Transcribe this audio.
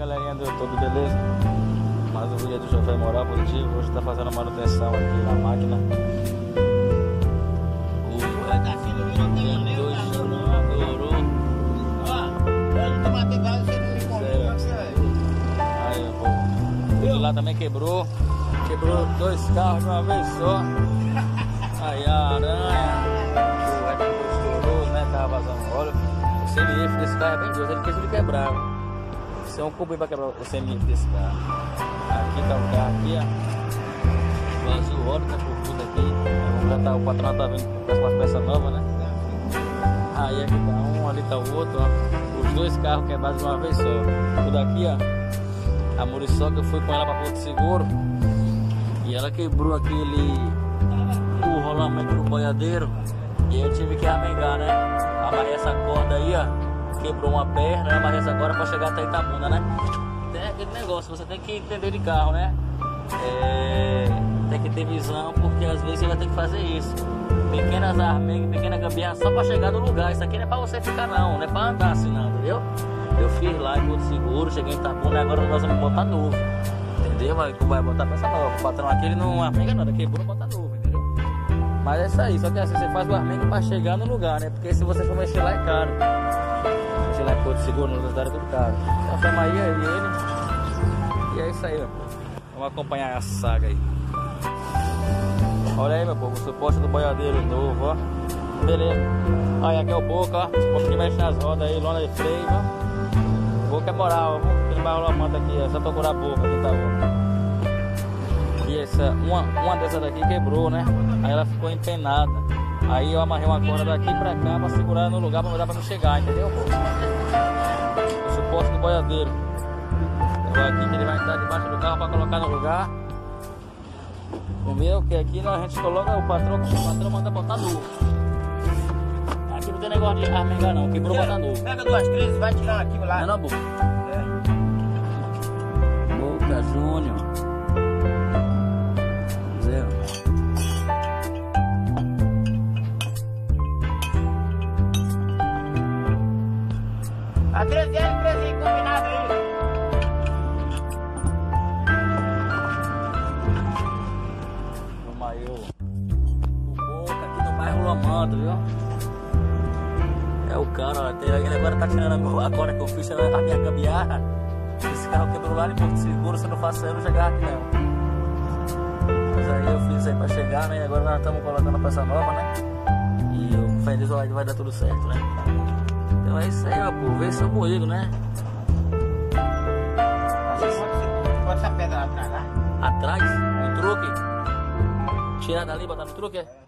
galerinha do YouTube, beleza? Mais um vídeo do Chofé Moral Positivo. Hoje tá fazendo manutenção aqui na máquina. O lá também quebrou. Quebrou dois carros de uma vez só. Aí a aranha. O retrovisor estourou, né? Tava vazando óleo. O CMF desse carro é bem doido. Ele quis ele quebrar. Isso é um cubo pra quebrar o CMF desse carro. Aqui tá o carro aqui, ó. Vazou o óleo, tá por tudo aqui. Já tá, o patrão tá vindo com umas peças novas, né? Aí aqui tá um, ali tá o outro, ó. Os dois carros quebrados de uma vez só. O daqui, ó. A Muriçoca, eu fui com ela pra Porto Seguro. E ela quebrou aquele o rolamento do boiadeiro. E eu tive que armengar, né? Amarrei essa corda aí, ó. Quebrou uma perna, amarrei essa corda pra chegar até Itabuna, né? Tem aquele negócio, você tem que entender de carro, né? É, tem que ter visão, porque às vezes você vai ter que fazer isso. Pequenas armengas, pequena gambiarra só pra chegar no lugar. Isso aqui não é pra você ficar não, não é pra andar assim não, entendeu? Eu fiz lá em Porto Seguro, cheguei em Itabuna agora nós vamos botar novo. Entendeu? Vai, vai botar peça nova. O patrão aqui ele não armenga nada, quebrou, bota novo, entendeu? Mas é isso aí, só que assim, você faz o armengo pra chegar no lugar, né? Porque se você for mexer lá é caro. Mexer lá em Porto Seguro, no é tudo caro. Então chama aí ele, ele. E é isso aí, ó. Vamos acompanhar a saga aí. Olha aí, meu povo, o suporte do boiadeiro novo, ó. Beleza. Aí aqui é o boca, ó. Boca que mexe nas rodas aí, lona de freio, ó. Boca é moral, ó. Ele vai rolar manta aqui, é só procurar a boca aqui, tá bom. E essa, uma, uma dessas daqui quebrou, né? Aí ela ficou empenada. Aí eu amarrei uma corda daqui pra cá pra segurar no lugar pra dar pra não chegar, entendeu, pô? Boiadeiro. Eu aqui que ele vai entrar debaixo do carro pra colocar no lugar. O meu, que aqui né, a gente coloca o patrão, o patrão manda botar novo. Aqui não tem negócio de armengar não, quebrou botar novo. Pega duas crises, vai tirar um arquivo lá. Não, não, Boca. A 13 L, 13 combinado aí. Aí, o o Boca aqui no bairro Lomando, viu? É o cara, ele agora tá tirando a meu- a corda que eu fiz, a minha gambiarra. Esse carro quebrou lá em Porto Seguro, se eu não faço eu não chegar aqui não. Mas aí eu fiz aí pra chegar, né? E agora nós estamos colocando a peça nova, né? E o em Deus vai, vai dar tudo certo, né? É isso aí, ó, pô. Vê se eu moído, né? Bota essa pedra lá atrás, lá. Atrás, no truque. Tirar dali, botar no truque, é?